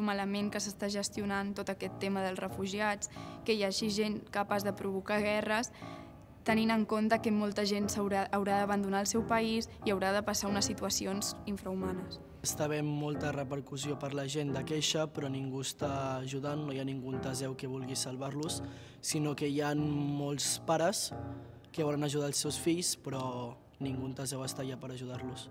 lo malament que s'està gestionant tot aquest tema dels refugiats, que hi hagi gent capaç de provocar guerres, tenint en compte que molta gent haurà, haurà d'abandonar el seu país i haurà de passar unes situacions infrahumanes. Està havent molta repercussió per la gent de queixa, però ningú està ajudant, no hi ha ningú taseu que vulgui salvar-los, sinó que hi ha molts pares que volen ajudar els seus fills, però ningú taseu està allà per ajudar-los.